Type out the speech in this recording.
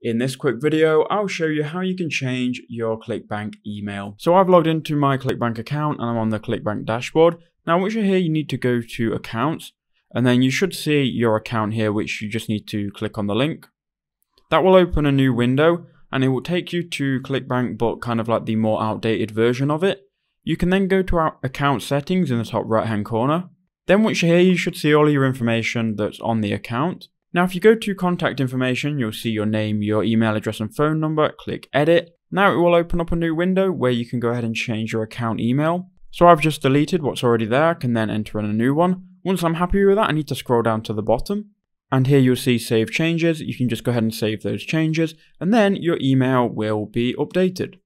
In this quick video, I'll show you how you can change your ClickBank email. So I've logged into my ClickBank account and I'm on the ClickBank dashboard. Now once you're here, you need to go to accounts and then you should see your account here, which you just need to click on the link. That will open a new window and it will take you to ClickBank, but kind of like the more outdated version of it. You can then go to our account settings in the top right hand corner. Then once you're here, you should see all your information that's on the account. Now, if you go to contact information, you'll see your name, your email address and phone number, click edit. Now it will open up a new window where you can go ahead and change your account email. So I've just deleted what's already there, I can then enter in a new one. Once I'm happy with that, I need to scroll down to the bottom. And here you'll see save changes. You can just go ahead and save those changes and then your email will be updated.